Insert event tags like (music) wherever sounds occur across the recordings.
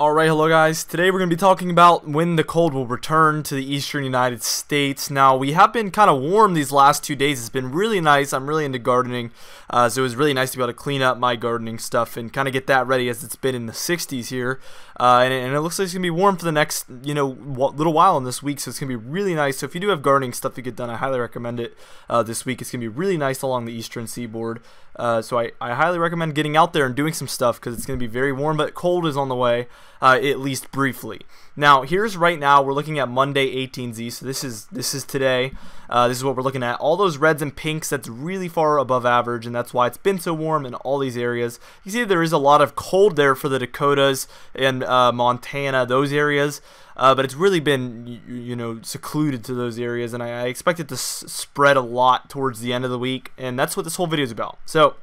Alright, hello guys. Today we're going to be talking about when the cold will return to the eastern United States. Now, we have been kind of warm these last two days. It's been really nice. I'm really into gardening, uh, so it was really nice to be able to clean up my gardening stuff and kind of get that ready as it's been in the 60s here. Uh, and, and, it looks like it's going to be warm for the next, you know, little while in this week, so it's going to be really nice. So if you do have gardening stuff to get done, I highly recommend it uh, this week. It's going to be really nice along the eastern seaboard. Uh, so I, I highly recommend getting out there and doing some stuff because it's going to be very warm, but cold is on the way uh, at least briefly. Now, here's right now we're looking at Monday 18Z. So this is this is today. Uh, this is what we're looking at. All those reds and pinks. That's really far above average, and that's why it's been so warm in all these areas. You see, there is a lot of cold there for the Dakotas and uh, Montana, those areas. Uh, but it's really been you, you, know secluded to those areas, and I, I expect it to spread a lot towards the end of the week, and that's what this whole video is about. So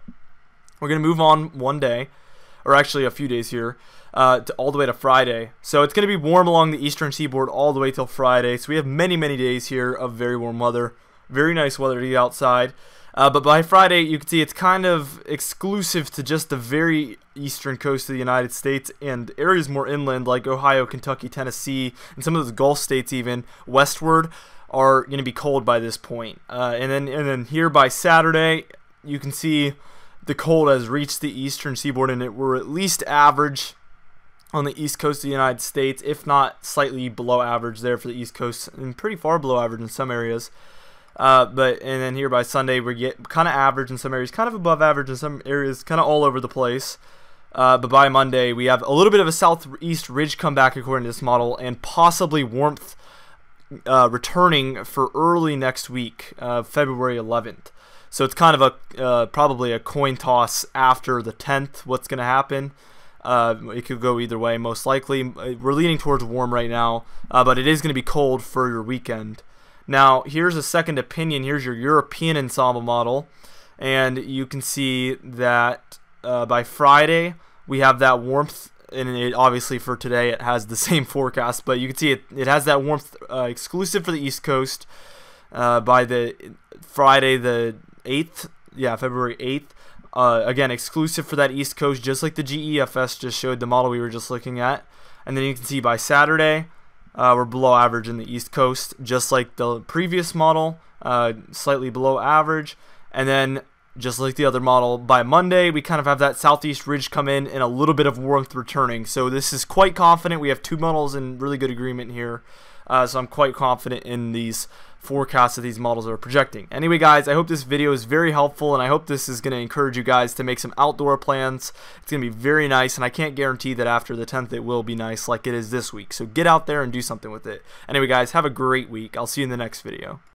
we're gonna move on one day, or actually a few days here uh, to all the way to Friday. So it's going to be warm along the eastern seaboard all the way till Friday. So we have many, many days here of very warm weather. Very nice weather to be outside. Uh, but by Friday, you can see it's kind of exclusive to just the very eastern coast of the United States and areas more inland like Ohio, Kentucky, Tennessee, and some of those Gulf states even westward are going to be cold by this point. Uh, and then and then here by Saturday, you can see the cold has reached the eastern seaboard and it will at least average on the east coast of the United States, if not slightly below average there for the east coast, and pretty far below average in some areas. Uh, but and then here by Sunday we get kind of average in some areas, kind of above average in some areas, kind of all over the place. Uh, but by Monday we have a little bit of a southeast ridge comeback according to this model, and possibly warmth uh, returning for early next week, uh, February 11th. So it's kind of a uh, probably a coin toss after the 10th. What's going to happen? Uh, it could go either way, most likely. We're leaning towards warm right now, uh, but it is going to be cold for your weekend. Now, here's a second opinion. Here's your European ensemble model, and you can see that uh, by Friday we have that warmth. And it, obviously for today it has the (laughs) same forecast, but you can see it, it has that warmth uh, exclusive for the East Coast uh, by the Friday the 8th, yeah, February 8th. Uh, again, exclusive for that East Coast, just like the GEFS just showed the model we were just looking at. And then you can see by Saturday, uh, we're below average in the East Coast, just like the previous model, uh, slightly below average. And then, just like the other model, by Monday, we kind of have that southeast ridge come in and a little bit of warmth returning. So this is quite confident. We have two models in really good agreement here. Uh, so I'm quite confident in these forecasts that these models are projecting. Anyway, guys, I hope this video is very helpful, and I hope this is going to encourage you guys to make some outdoor plans. It's going to be very nice, and I can't guarantee that after the 10th it will be nice like it is this week. So get out there and do something with it. Anyway, guys, have a great week. I'll see you in the next video.